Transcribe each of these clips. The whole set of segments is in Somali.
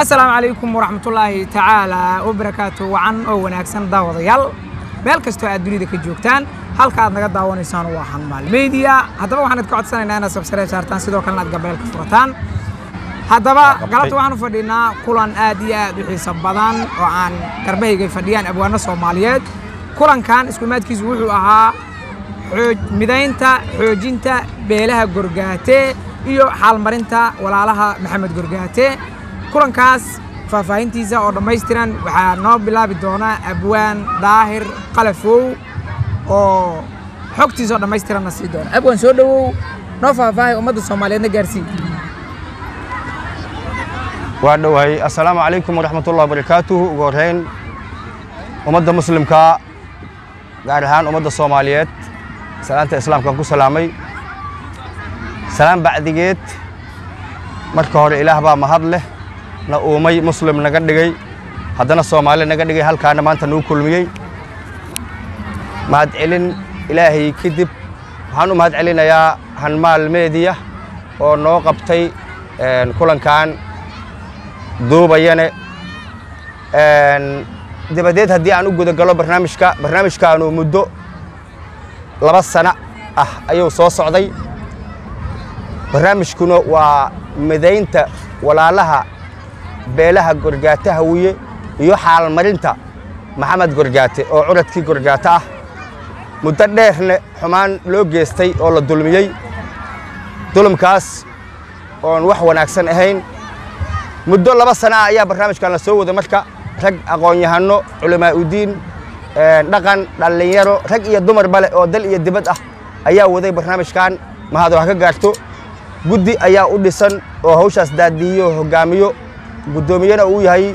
asalaamu calaykum waraxmatullaahi tacaala wabarakaatu wacan oo wanaagsan daawadayaal. Meel kastoo aad dunida ka joogtaan halka aad naga daawanaysaan waa hanmaal haddaba waxaan idka codsanaynaa inaad sabsare saartaan sidoo kalena aad gabeelka furataan. Haddaba galabta waxaan u fadhinaa kulan aad iyo aad u xiiso badan oo aan garbahaygay fadhiyaan abwaano soomaaliyeed. Kulankan iskumaadkiisu wuxuu ahaa midaynta xoojinta beelaha gorgaate iyo xaalmarinta walaalaha maxamed gorgaate noo bilaabi doona abwaan daahir qalafow oo xogtiisa oo dhammaystiranna sii doona abwaan soo dhowow noo faahfaahay ummadda soomaaliyeedna gaarsii waa dhowahay assalaamu calaykum waraxmatullahi wabarakaatuhu ugu horreyn ummadda muslimka gaar ahaan ummadda soomaaliyeed salaanta islaamkaan ku salaamay salaan bacdigeed marka hore ilaah baa mahad leh na uumay muslim naga dhigay haddana soomaali naga dhigay halkaana maanta nagu kulmiyey. Mahad ilaahay kadib waxaan u mahad hanmaal meediya oo noo qabtay kulankan duubayane. Dabadeed haddii aan u guda galo barnaamijka barnaamijkaanu muddo laba sano ah ayuu soo socday. Barnaamijkuna waa midaynta walaalaha beelaha gorgaate hawiye iyo xaalmarinta maxamed gorgaate oo curadkii gorgaate ah. Muddo dheerna xumaan loo geestay oo la dulmiyey. Dulumkaas oon wax wanaagsan ahayn. Muddo laba sana ah ayaa barnaamijkan la soo wada marka rag aqoon-yahano culamaa udiin dhaqan dhallinyaro rag iyo dumarba leh oo dal iyo dibad ah ayaa waday barnaamijkan. Mahad wax ka gaarto? Guddi ayaa u dhisan oo hawshaas daadiiyo hoggaamiyo guddoomiyena uu yahay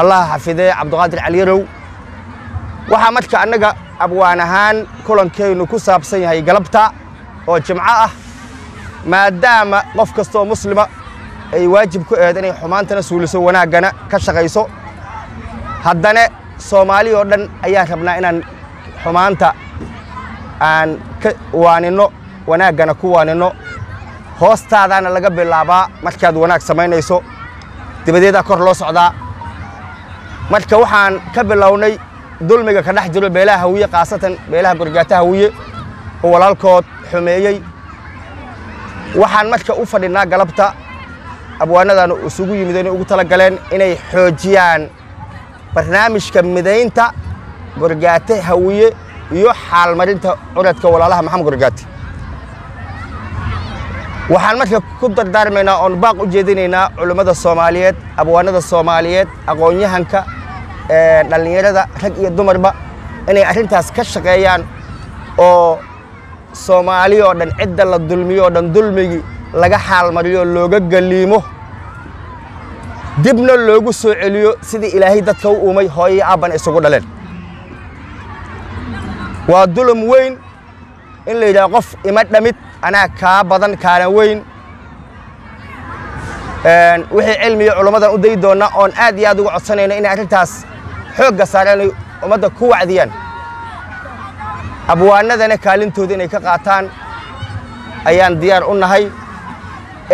allaha xafidee cabdiqaadir caliyarow waxaa marka annaga abwaan ahaan kulankeennu ku saabsan yahay galabta oo jimco ah maadaama qof kastoo muslima ay waajib ku ahayd inay xumaantana suuliso wanaaggana ka shaqayso. Haddana soomaali oo dhan ayaa rabnaa inaan xumaanta aan ka waaninno wanaaggana ku waaninno. Hoostaadaana laga bilaabaa markaad wanaag samaynayso dabadeedaa kor loo socdaa marka waxaan ka bilownay dulmiga ka dhex jiro beelaha hawiye khaasatan beelaha gorgaata hawiye oo walaalkood xumeeyey. Waxaan marka u fadhinaa galabta abwaanadan isugu yimid inay ugu tala galeen inay xoojiyaan barnaamijka midaynta gorgaate hawiye iyo xaalmarinta curadka walaalaha maxamed gorgaate waxaan marka ku dardaarmaynaa oon baaq u jeedinaynaa culummada soomaaliyeed abwaanada soomaaliyeed aqoon-yahanka ee, dhallinyarada rag iyo dumarba inay arrintaas ka shaqeeyaan oo soomaali oo dhan cidda la dulmiyo oo dhan dulmigii laga xaalmariyo looga galiimo dibna loogu soo celiyo sidii ilaahay dadka u uumay hooyo aabbana isugu dhaleen. Waa dulum weyn in la yidhaha qof ima dhamid anaa kaa badan kaana weyn. Wixii cilmiyo culummadan u dayi doonnaa oon aad iyo aad uga codsanayna inay arrintaas xoogga saareen ay ummadda ku wacdiyaan. Abwaanadana kaalintooda inay ka qaataan ayaan diyaar u nahay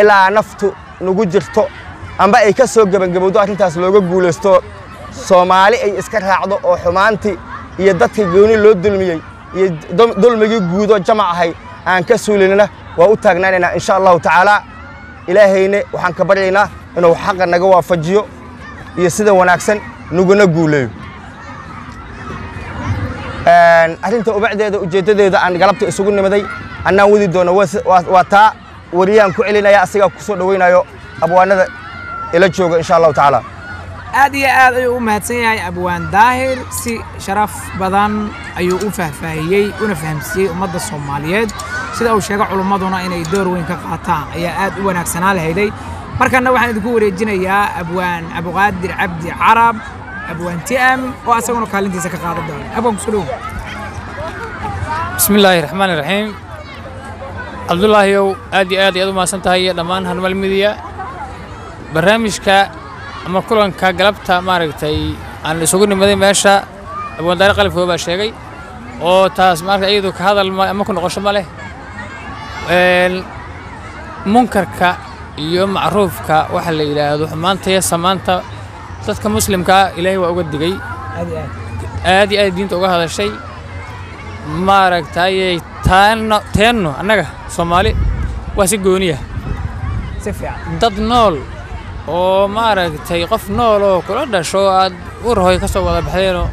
ilaa naftu nagu jirto amba ay ka soo gebangabowdo arrintaas looga guulaysto. Soomaali ay iska raacdo oo xumaantii iyo dadkii gooni loo dulmiyey iyo dul- dulmigii guudoo jamac ahay aan ka suulinana waa u taagnaanaynaa insha allahu tacaala. Ilaahayne waxaan ka baryaynaa inuu xaqa naga waafajiyo iyo sida wanaagsan naguna guuleeyo. Arrinta ubacdeeda ujeeddadeeda aan galabta isugu nimaday annaan wadi doono waa taa wariyaan ku celinaya asigaa ku soo dhowaynayo abwaanada ila jooga insha allahu tacaala أدي أدي أمهاتين يا أبوان داهر سي شرف بدن أيو أفه فهيي ونفهم سي أمد الصوماليات. سيدا أو شاقع علماتنا إن يدور وين كقاطع يا أد وناك سنال هيدي. مركان نوحا ندكو ريجينا يا أبوان أبو غادر عبد عرب أبوان تي أم وأسأونا كالين تيسا كقاطع الدولة أبوان سلوم بسم الله الرحمن الرحيم. عبد الله يو أدي أدي أدو ما سنتهي لما أنها نمال ميديا. برامج ama kulanka galabta maaragtay aan isugu nimaday meesha abwaandaare qalifkoo baa sheegay. Oo taas maaragta iyadu ka hadal ma ama ku noqosho ma leh. Munkarka iyo macruufka waxa la yidhaahdo xumaanta iyo samaanta dadka muslimkaa ilaahay waa uga digay. Aad. Iyo aad diinta uga hadashay. Maaragtayey taanno teenno annaga soomaali waa si gooniya. Dad nool oo maaragtay qof nool oo kula dhasho aad urhoy ka soo wada baxdeenoo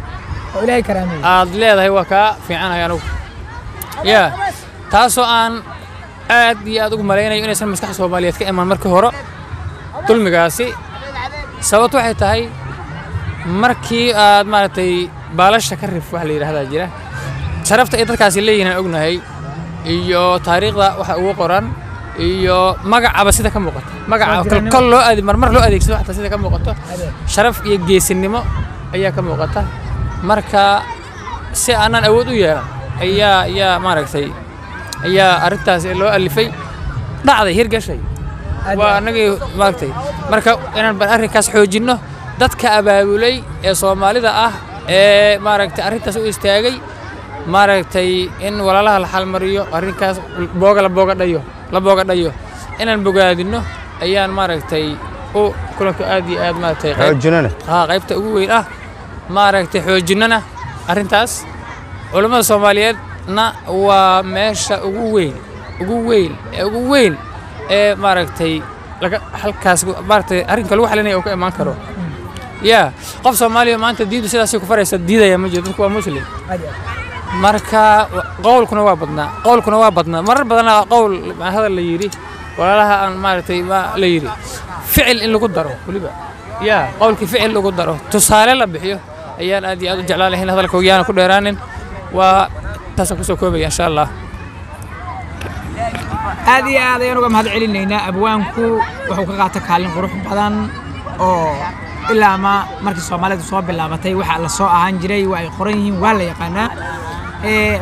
aad leedahay waa kaa fiicanahay anugu. Yaa taasoo aan aad iyo aad ugu malaynayo inaysan maskaxda soomaaliyeed ka imaan markii hore. Dulmigaasi sababtu waxay tahay markii aad maaragtay baalasha ka rif wax la yidhaahdaa jira sharafta ay dadkaasi leeyihiin aan ognahay iyo taariikhda waxa ugu qoran iyo magacaba sida ka muuqata. Magaca kolkol loo ade marmar loo adeegsado xataa sida ka muuqato. Sharaf iyo geesinimo ayaa ka muuqata. Marka si aanan awood u yeelan ayaa ayaa maaragtay ayaa arrintaas loo alifay. Dhacday hirgashay waa annagii maaragtay marka inaan bal arrinkaas xoojinno dadka abaabulay ee soomaalida ah ee maaragtay arrintaas u istaagay maaragtay in walaalaha la xalmariyo arrinkaas booga la booga dhayo لبوغا دايو. أنا بوغادينو أيان ماركتي أو كلكو آدي آد ماركتي هاو جنانا ها غيبت اوي آه. ماركتي هاو جنانا ارنتاس علماء الصوماليات نا وماشا اوي اوي اوي اي ماركتي لك هالكاس ماركتي ارنكا لو حلني أوكي ماكرو يا. قف صوماليا ما أنت ديدو سيدا سيكو فرس ديدا يا مجد. مسلم. Marka qowlkuna waa badnaa. Qowlkuna waa badnaa. Marar badanaa qowl hadal la yidhi? Walaalaha aan maaragtay ma la yidhi ficil in lagu daro weliba. Yaa qowlkii ficil lagu daro. Tusaale la bixiyo. Ayaan aad iyo aad u jeclaan lahayn hadalka yaana ku dheeraanin. Waa taasaan ku soo koobaya insha allah. Aad iyo aad ayaan uga mahad celinaynaa abwaanku wuxuu ka qaata kaalin qurux badan oo ilaa ma markii soomaalidu soo bilaabatay waxa la soo ahaan jiray waa ay qoran yihiin waa la yaqaanaa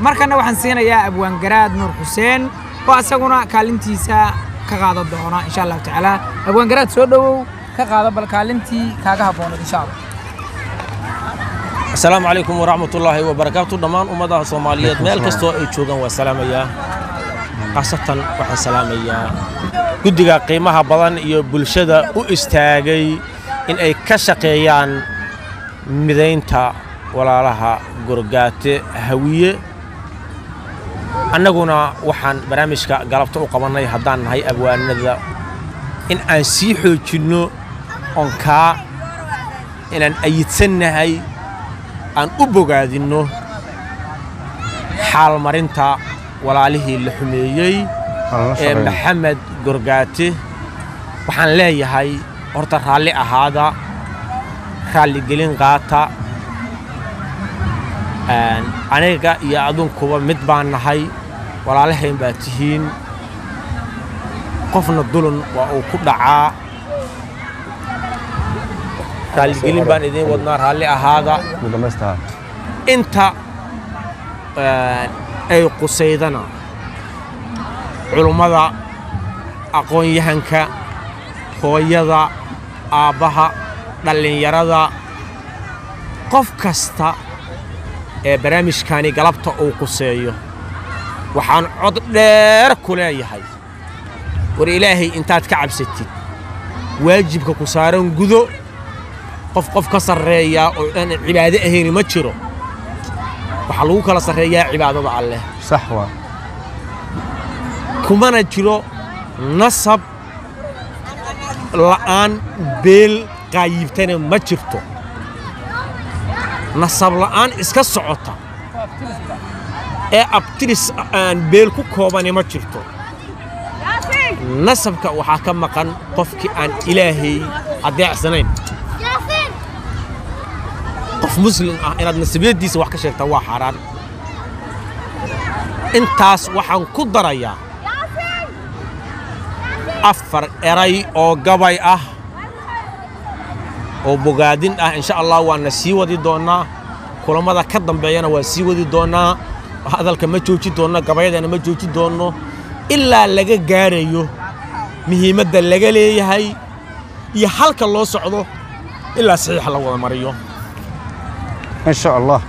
markana waxaan siinayaa abwaan garaad nuur xuseen oo asaguna kaalintiisa ka qaadan doona insha allahu tacaala. Abwaan garaad soo dhowow ka qaado bal kaalintii kaaga habboonayd insha allah asalaamu calaykum waraxmatullaahi wabarakaatu. Dhammaan ummadaha soomaaliyeed meel kastoo ay joogaan waa salaamayaa khaasatan waxaan salaamayaa guddiga qiimaha badan iyo bulshada u istaagay in ay ka shaqeeyaan midaynta walaalaha gorgaate hawiye. Annaguna waxaan barnaamijka galabta u qabannay haddaan nahay abwaanada. In aan sii xoojinno oon kaa inaan ayidsannahay aan u bogaadinno xaalmarinta walaalihii la xumeeyey ee maxamed gorgaate. Waxaan leeyahay horta raalli ahaada raalligelin qaata aniga iyo adunkuba mid baan nahay walaalahayn baa tihiin. Qofna dulun waa uu ku dhacaa. Raalligelin baan idiin wadnaa raalli ahaada inta ay qusaydana culummada aqoon-yahanka hooyada aabbaha dhallinyarada qof kasta ee barnaamijkani galabta uu quseeyo. Waxaan cod dheer ku leeyahay. War ilaahay intaad ka cabsatid. Waajibka ku saaran gudo. Qof qof ka sarreeyaa oo dhan cibaado ahayni ma jiro. Waxaa lagu kala sarreeyaa cibaadada alleh sax waa. Kumana jiro nasab la'aan beel qaayibtana ma jirto nasab la'aan iska socota. Ee abtiris aan beel ku koobani ma jirto. Nasabka waxaa ka maqan qofkii aan ilaahay adeecsanayn qof muslim ah inaad nasabiyaddiisa wax ka sheegtaa waa xaaraan. Intaas waxaan ku darayaa afar eray oo gabay ah oo bogaadin ah insha allah waana sii wadi doonnaa kulammada ka dambeeyana waan sii wadi doonnaa hadalka ma jooji doonno gabayadana ma jooji doonno ilaa laga gaarayo muhiimadda laga leeyahay iyo halka loo socdo ilaa saxiixa la wada mariyo. In sha allah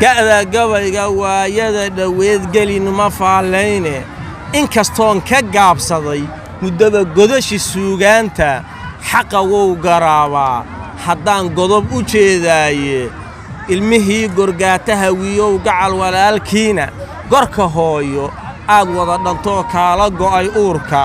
ga'da gabayga waayada dhoweed gelin ma faallayne inkastoon ka gaabsaday muddaba godashi suugaanta xaqa wou garaabaa. Haddaan godob u jeedaaye ilmihii gorgaataha wiyow gacal walaalkiina. Gorka hooyo aad wada dhantoo kaala go'ay uurka.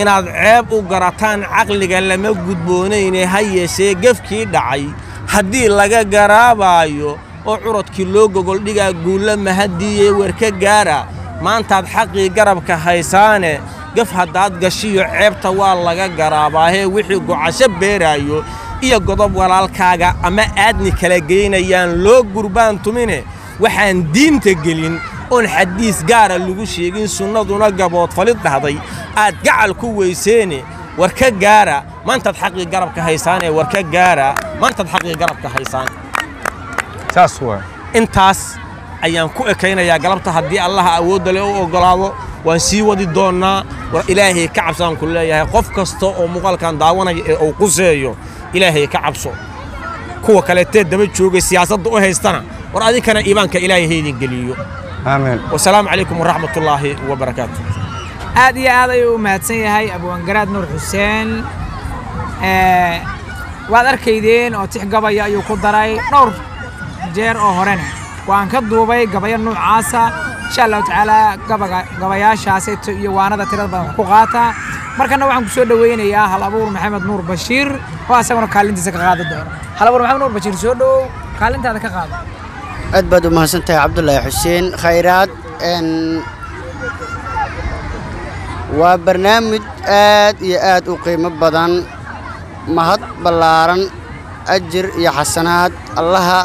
Inaad ceeb u garataan caqliga lama gudboonayne ha yeeshee gefkii dhacay. Haddii laga garaabaayo oo curadkii loo gogoldhigaa guulla mahadiiye werka gaara maantaad xaqii garabka haysaane gaf haddaad gashiyo ceebta waa laga garaabaahee wixii gocasho beeraayo iyo godob walaalkaaga ama aadni kala geynayaan loo gurbaan tumine waxaan diinta gelin oon xadiis gaara lagu sheegin sunnaduna gaboodfalid dhahday. Aad gacal ku weyseene war ka gaara. Maantaad xaqii garabka haysaanee war ka gaara. Maantaad xaqii garabka haysaan. Intaas ayaan ku ekaynayaa galabta haddii allaha awoodda le u oggolaado waan sii wadi doonnaa. War ilaahay ka cabsaan ku leeyahay. Qof kasta oo muuqaalkan daawanaya ee uu quseeyo ilaahay ka cabso. Kuwa kaleetee daba joogay siyaasadda u haystana. War adinkana iimaanka ilaahay haydin geliyo. Aamiin wasalaamu calaykum waraxmatullaahi wabarakaatu aad iyo aad ayuu u mahadsan yahay abwaangaraad nuur xuseen. Ee, waad arkaydeen oo tix gabaya ayuu ku daray. Dhowr jeer oo horena waan ka duubay gabayo nuucaasa insha allahu tacaala gabaga gabayaashaasayto iyo waanada tirada badan ku qaata. Markana waxaan ku soo dhoweynayaa hal abuur maxamed nuur bashiir oo asaguna kaalintiisa ka qaadi doono hal abuur maxamed nuur bashiir soo dhowow kaalintaada ka qaado aad baad u mahadsantahay cabdulaahi xuseen. Khayraad waa barnaamij aad iyo aad u qiimo badan. Mahad ballaaran ajir iyo xasanaad. Allaha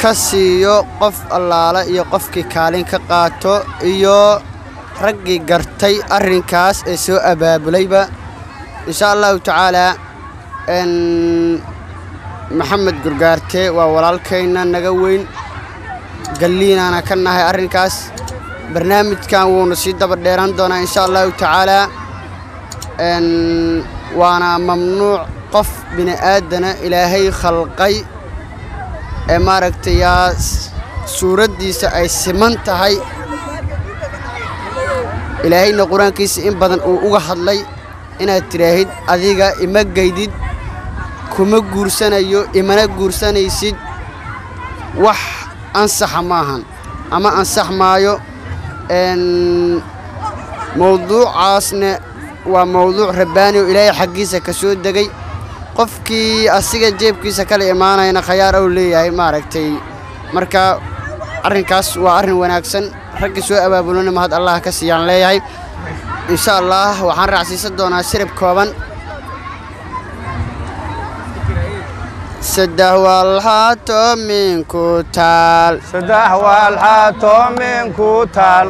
ka siiyo qof allaale iyo qofkii kaalin ka qaato iyo raggii gartay arrinkaas ee soo abaabulayba. Insha allahu tacaalaa maxamed gurgaarte waa walaalkayna naga weyn. Galliinaana ka nahay arrinkaas. Barnaamijkan wuuna sii daba dheeraan doonaa insha allahu tacaalaa waana mamnuuc qof bini aadana ilaahay khalqay ee maaragtay suuraddiisa ay siman tahay. Ilaahayna qur'aankiisa in badan uu uga hadlay inaad tidhaahid adiga ima geydid kuma guursanayo imana guursanaysid. Wax ansaxa maahan ama ansax maayo mowduucaasna waa mowduuc rabbaani oo ilaahay xaggiisa ka soo degay qofkii asiga jeebkiisa kala imaanayna khayaar ou leeyahay maaragtay marka arrinkaas waa arrin wanaagsan. Raggii soo abaabulana mahad allah ka siiyaan leeyahay. Insha allah waxaan raacsiisan doonaa sirib kooban. Saddex walhaato minku taal. Saddex waalxaato minku taal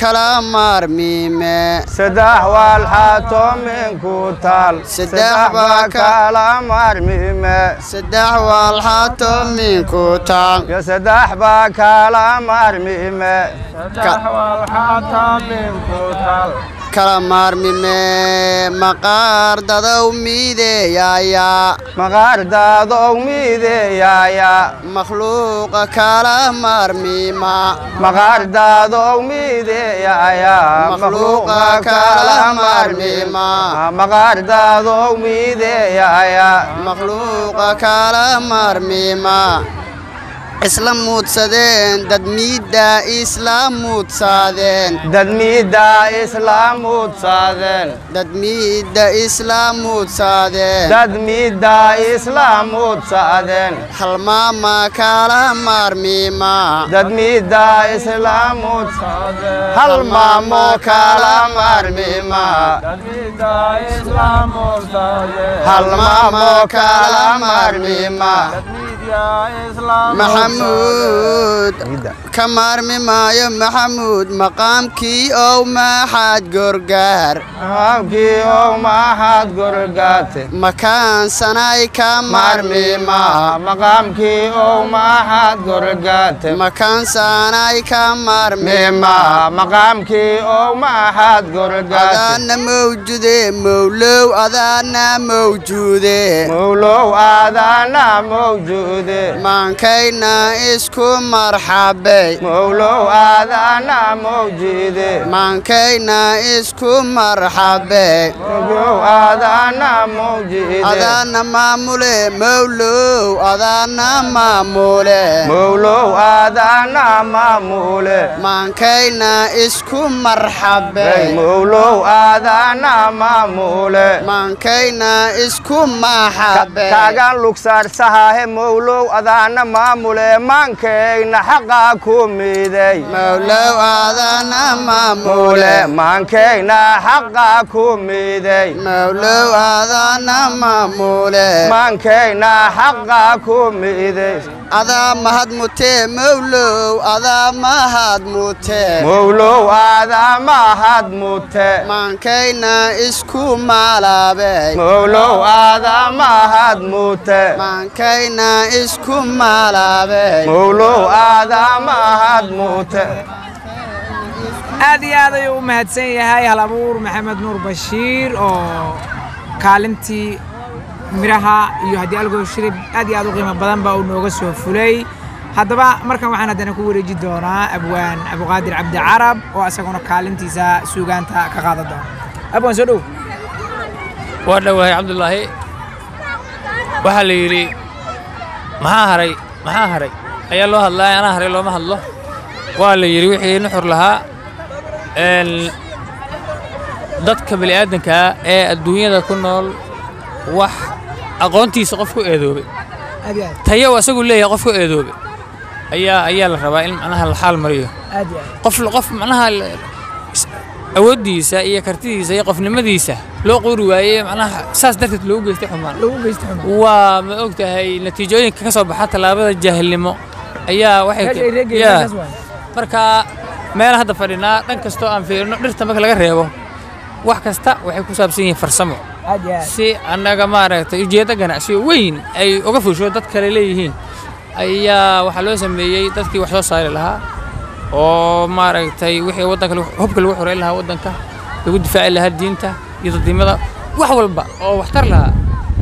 kala maarmiime saddex waalxaato minku taal Saddex baa ka- kala maarmime saddex walhaato minku taal yo saddex baa kala maarmime kala maarmime maqaar dadow miideeyaya maqaardaadow miideeyaaya makhluuqa kala maarmiima maqaardaadow miideeyaaya Makhluuqa kala maarmima. maqaardaadow miideeyaaya makhluuqa kala maarmiima isla muudsadeen dad miiddaa isla muudsaadeen dad miiddaa islaamuudsaadeen dad miidda isla muudsaadeen dad miiddaa islaamuudsaadeen halmaama kala maarmiima dad miiddaa islaamuudsaadeen hal maamo kala maarmima hal maamo kala maarmima maxamuud ka maarmi maayo maxamuud maqaamkii ow maxaad gorgaar. Gorgaate makaansanay ka maxaad gorgaate makaansanay ka gorgaate adaana mawjude mowlow adaana mawjuude maankayna isku maankayna isku marxabay mowlow aadaana mawjide adaana maamule mowlow adaana maamule. Mowlow aadaana maamule. Maankayna isku Hey, mowlow adaana maamule maankayna xaqaa ku miday. Maankayna xaqaa ku miday. Maankayna xaqaa ku miday adaa mahad mutee mowlow adaa mahad mowlow mute maankayna isku maalaabay mowlow aadaa mahad mute maankayna isku maalaabay mowlow aadaa mahad mute aad iyo aad ayuu u mahadsan yahay. Hal abuur maxamed nuur bashiir oo kaalintii miraha iyo haddii algo shirib aad iyo aad u qiimo badan baa uu nooga soo fulay. Haddaba markan waxaan haddana ku wareeji doonaa abwaan abuqaadir cabdi carab oo isaguna kaalintiisa suugaanta ka qaadan doona abwaan soo dhow. Waa dhowahay cabdulaahi waxaa la yidhi maxaa haray? Maxaa haray? Ayaa loo hadlaa anaa haray looma hadlo. Waa la yidhi wixii nuxur lahaa dadka bini'aadankaa ee adduunyada ku nool wax aqoontiisa qof ku eedoobay aad iyo aad tayo uu asagu leeyahay qof ku eedoobay ayaa ayaa la rabaa in macnaha la xaal mariyo aad iyo aad qof qof macnaha l- s- awooddiisa iyo kartidiisa iyo qofnimadiisa loo quuri waayey macnaha saas darteed loogu geystay xumaan lagu geysta xuma waa ma og tahay natiijooyinka ka soo baxa tallaabada jaahilnimo ayaa waxay meesha ay reegayeen yaa, meeshaas waay marka meel hadda fadhinaa dhan kastoo aan fiirino dhirta marka laga reebo wax kasta waxay ku saabsan yihiin farsamo aad iyo aad si annaga maaragtay ujeeddo ganacsi weyn ay uga fusho dad kale leeyihiin ayaa waxaa loo sameeyey dadkii wax soo saari lahaa oo maaragtay wixii waddanka hubka lagu xoreyn lahaa waddanka lagu difaaci lahaa diinta iyo dadnimada wax walba oo waxtar lahaa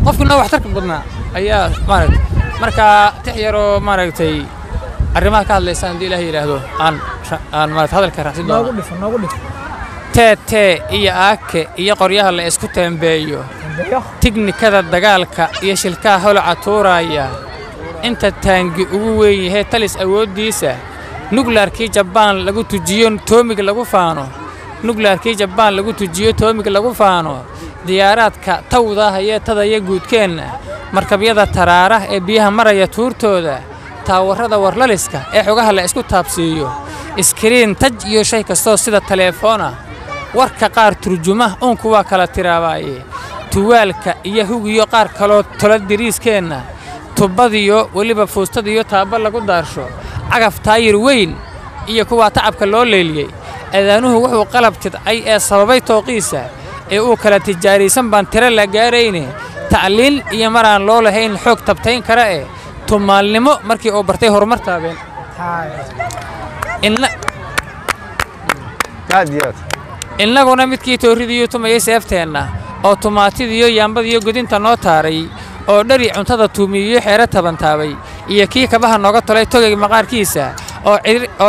qofka noo waxtarka badnaa ayaa maaragtay marka tix yaroo maaragtay arrimaha ka hadlaysa haddii ilaah yidhaahdo aan aan maaragtay hadalka raacsi noogu doono teetee iyo aake iyo qoryaha la isku teembeeyo tiknikada dagaalka iyo shilkaha holaca tuuraya inta taangi ugu weyn yahay talis awooddiisa nuglaarkii jabbaan lagu tujiyo toomig lagu faano. Nuglaarkii jabbaan lagu tujiyo toomig lagu faano. Diyaaraadka tawda hayee tadaya guudkeenna markabyada taraara ee biyaha maraya tuurtooda taawarrada warlaliska ee xogaha la isku taabsiiyo. Iskriin taj iyo shay kastoo sida taleefoona warka qaar turjuma uunku waa kala tiraabaaye. Tuwaalka iyo hugiyo qaar kaloo tola diriiskeenna. Tubbadiyo weliba fuustadiyo taabba lagu daarsho. Cagaf taayir weyn iyo kuwaa tacabka loo leeliyey adaanuhu wuxuu qalab tidcay ee sababay tooqiisa ee uu kala tijaariysan baan tiro la gaarayne. Tacliin iyo maraan loo lahayn xoog tabtayn kara eh tumaalnimo markii uu bartay horumar taabeen Innaguna midkii toorridiiyu tumayay seefteenna oo tumaatidiyo yaambadiyo godinta noo taaray oo dhari cuntada tuumiyiyo xeero tabantaabay iyo kii kabaha nooga tolay togay maqaarkiisa. Oo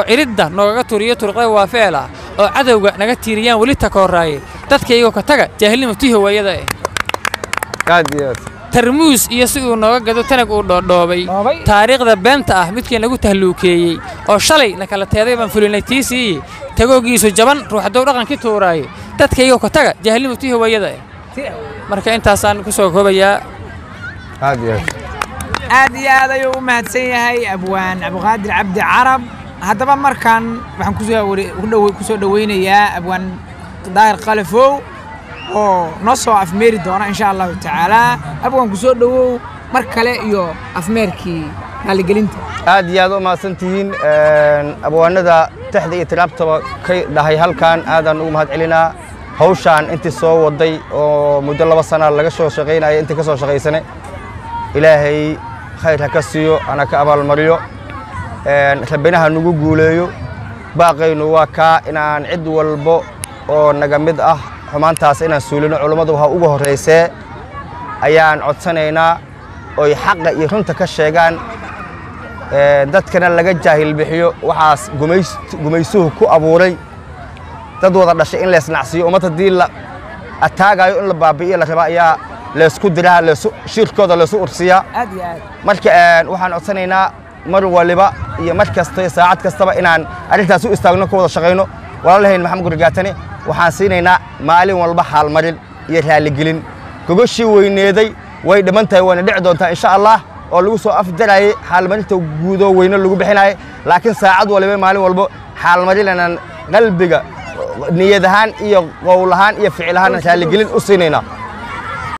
ciridda noogaga turiyo turqada waafeela. Oo cadowga naga tiiriyaan weli takooraaye dadkaygoo ka taga jaahilnimo tii hawayada eh. Tarmuus iyo si uu nooga gado tanag uu dhoodhoobay. Dhoobay. taariikhda beenta ah midkii nagu tahluukeeyey. Oo shalay na kala teeday baan fulinay tiisii tagoogiisu jaban ruuxadow dhaqankii tuuraaye dadkaygoo ka taga jaahilnimo tii hawayada eh. Marka intaasaan ku soo koobayaa. Aad iyo aad. Aad iyo aad ayuu u mahadsan yahay abwaan abduqaadir cabdi carab. Haddaba markan waxaan ku dhoweynayaa abwaan daahir khalifow oo noo soo afmeeri doona insha allahu tacaala. Abwaan ku soo dhowow mar kale iyo afmeerkii raaligelinta aad iyo aad u mahadsan tihiin abwaanada texda iyo tiraabtaba ka dhahay halkan aadaan ugu mahad celinaa hawshaan intii soo waday oo muddo laba sana laga soo shaqaynaya intii ka soo shaqaysane ilaahay khayr ha ka siiyo ana ka abaalmariyo rabbinaha nagu guuleeyo baaqaynu waa kaa inaan cid walbo oo naga mid ah xumaantaas inaan suulino culummadu ha ugu horraysee ayaan codsanaynaa oy xaqa iyo runta ka sheegaan dadkana laga jaahil bixiyo waxaas gumaysuhu ku abuuray. Dad wada dhashay in leesnacsiiyo ummad haddii la ataagayo in la baabi'iyo la raba ayaa leesku diraa shirkooda leesu ursiyaa. Marka waxaan codsanaynaa mar waliba iyo mar kasta saacad kastaba inaan arrintaas u istaagno ka wada shaqayno walaalahayn maxamed gurgaatane waxaan siinaynaa maalin walba xaalmarin iyo raaligelin. Gogoshii weyneeday way dhiman tahay wayna dhici doontaa insha allah oo lagu soo afjarayay xaalmarinta guudoo weyne lagu bixinayay laakiin saacad waliba maalin walbo xaalmarinanaan qalbiga niyad ahaan iyo qowl ahaan iyo ficil ahaan raaligelin u siinaynaa